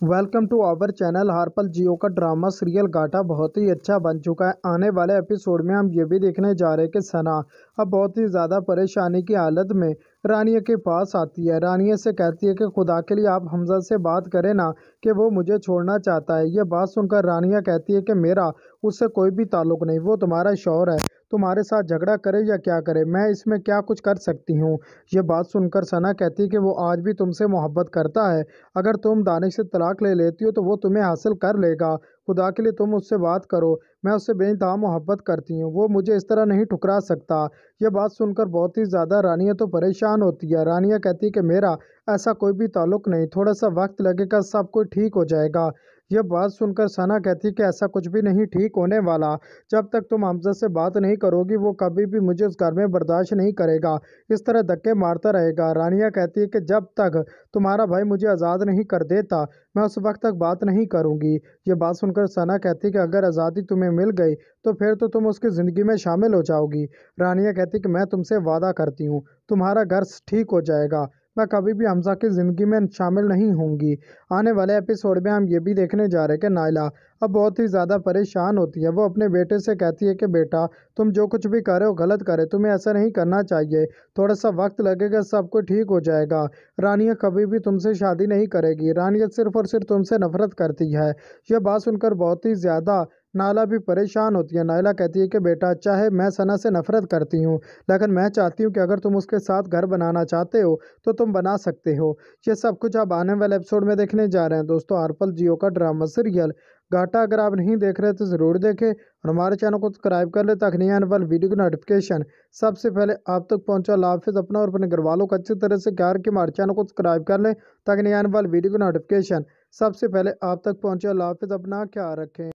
Welcome to our channel Harpal Geo का drama serial गाटा बहुत ही अच्छा बन चुका है। आने वाले एपिसोड में हम ये भी देखने जा रहे हैं कि सना अब बहुत ही ज़्यादा परेशानी की हालत में रानिया के पास आती है। रानिया से कहती है कि खुदा के लिए आप हमजा से बात करें ना कि वो मुझे छोड़ना चाहता है। ये बात सुनकर रानिया कहती है कि मेरा उससे कोई भी ताल्लुक नहीं, वो तुम्हारा शौर है। तुम्हारे साथ झगड़ा करे या क्या करे, मैं इसमें क्या कुछ कर सकती हूँ? ये बात सुनकर सना कहती कि वो आज भी तुमसे मोहब्बत करता है। अगर तुम दानिश से तलाक ले लेती हो तो वो तुम्हें हासिल कर लेगा। खुदा के लिए तुम उससे बात करो। मैं उससे बेनतहा मोहब्बत करती हूँ। वो मुझे इस तरह नहीं ठुकरा सकता। यह बात सुनकर बहुत ही ज़्यादा रानिया तो परेशान होती है। रानिया कहती है कि, मेरा ऐसा कोई भी ताल्लुक नहीं। थोड़ा सा वक्त लगेगा, सब कुछ ठीक हो जाएगा। यह बात सुनकर सना कहती कि ऐसा कुछ भी नहीं, ठीक होने वाला। जब तक तुम हमजा से बात नहीं करोगी, वो कभी भी मुझे उस घर में बर्दाश्त नहीं करेगा। इस तरह धक्के मारता रहेगा। रानिया कहती है कि जब तक तुम्हारा भाई मुझे आज़ाद नहीं कर देता, मैं उस वक्त तक बात नहीं करूँगी। ये बात सुनकर सना कहती कि अगर आज़ादी तुम्हें मिल गई तो फिर तो तुम उसकी ज़िंदगी में शामिल हो जाओगी। रानिया कहती कि मैं तुमसे वादा करती हूँ। तुम्हारा घर ठीक हो जाएगा। मैं कभी भी हमजा की ज़िंदगी में शामिल नहीं होंगी। आने वाले एपिसोड में हम ये भी देखने जा रहे हैं कि नायला अब बहुत ही ज़्यादा परेशान होती है। वो अपने बेटे से कहती है कि, बेटा, तुम जो कुछ भी करे हो, गलत करे, तुम्हें ऐसा नहीं करना चाहिए। थोड़ा सा वक्त लगेगा, सब कुछ ठीक हो जाएगा। रानिया कभी भी तुमसे शादी नहीं करेगी। रानिया सिर्फ़ और सिर्फ़ तुमसे नफरत करती है। यह बात सुनकर बहुत ही ज़्यादा नाला भी परेशान होती है। नायला कहती है कि, बेटा अच्छा है, मैं सना से नफरत करती हूँ, लेकिन मैं चाहती हूँ कि अगर तुम उसके साथ घर बनाना चाहते हो तो तुम बना सकते हो। ये सब कुछ आप आने वाले एपिसोड में देखने जा रहे हैं। दोस्तों, आरपल जियो का ड्रामा सीरियल, घाटा अगर आप नहीं देख रहे तो ज़रूर देखें और हमारे चैनल को सब्सक्राइब कर ले ताकि नहीं आने वाले वीडियो की नोटिफिकेशन सबसे पहले आप तक पहुँचा। लाफिज अपना और अपने घर वालों को अच्छी तरह से ख्याल के हमारे चैनल को सब्सक्राइब कर लें ताकि नहीं आने वाले वीडियो की नोटिफिकेशन सबसे पहले आप तक पहुँचा। लाफिज अपना ख्याल रखें।